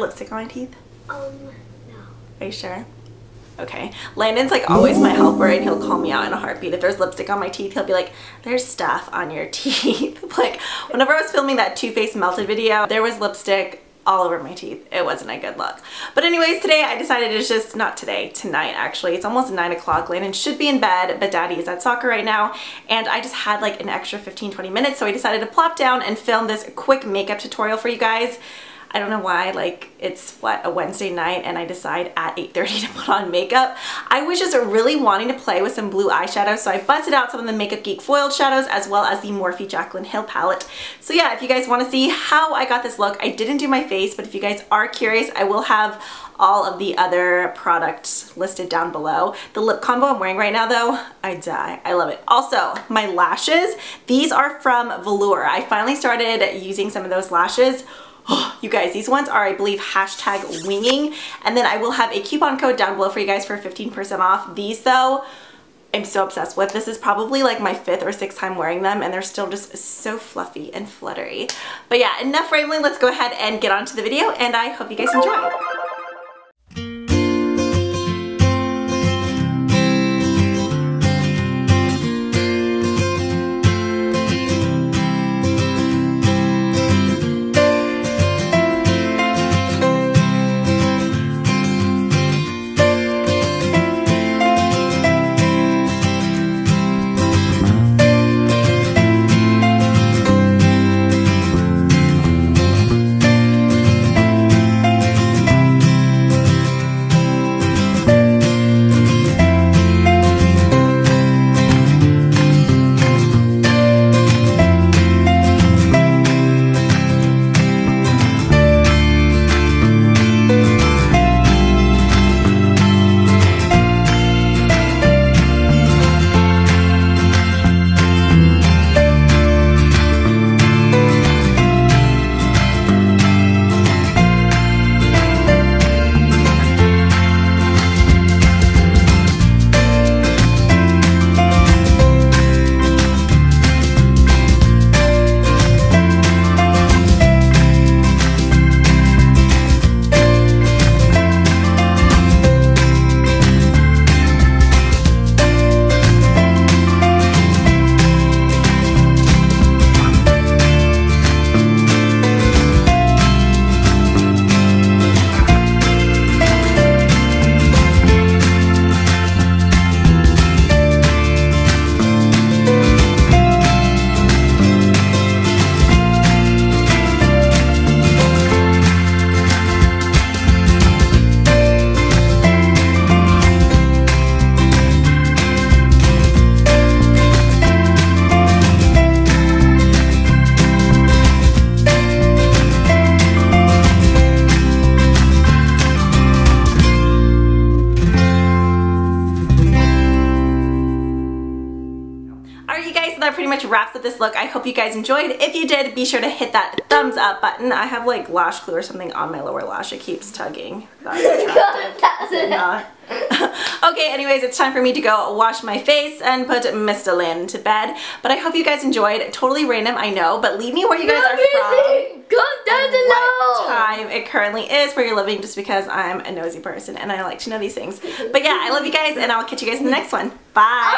Lipstick on my teeth? Um, no. Are you sure? Okay. Landon's like always my helper and he'll call me out in a heartbeat. If there's lipstick on my teeth, he'll be like, there's stuff on your teeth. like whenever I was filming that Too Faced Melted video, there was lipstick all over my teeth. It wasn't a good look. But anyways, today I decided it's just, not today, tonight actually. It's almost 9 o'clock. Landon should be in bed, but daddy is at soccer right now. And I just had like an extra 15-20 minutes, so I decided to plop down and film this quick makeup tutorial for you guys. I don't know why, like it's what, a Wednesday night and I decide at 8.30 to put on makeup. I was just really wanting to play with some blue eyeshadow so I busted out some of the Makeup Geek foiled shadows as well as the Morphe Jaclyn Hill palette. So yeah, if you guys want to see how I got this look, I didn't do my face, but if you guys are curious, I will have all of the other products listed down below. The lip combo I'm wearing right now though, I die. I love it. Also, my lashes, these are from Velour. I finally started using some of those lashes you guys, these ones are, I believe, hashtag winging. And then I will have a coupon code down below for you guys for 15% off. These though, I'm so obsessed with. This is probably like my fifth or sixth time wearing them and they're still just so fluffy and fluttery. But yeah, enough rambling. Let's go ahead and get on to the video and I hope you guys enjoy. That pretty much wraps up this look. I hope you guys enjoyed. If you did, be sure to hit that thumbs up button. I have like lash glue or something on my lower lash. It keeps tugging. That's not. okay, anyways, it's time for me to go wash my face and put Mr. Lin to bed. But I hope you guys enjoyed. Totally random, I know, but leave me where you guys are from. Go down below. What time it currently is where you're living just because I'm a nosy person and I like to know these things. But yeah, I love you guys and I'll catch you guys in the next one. Bye.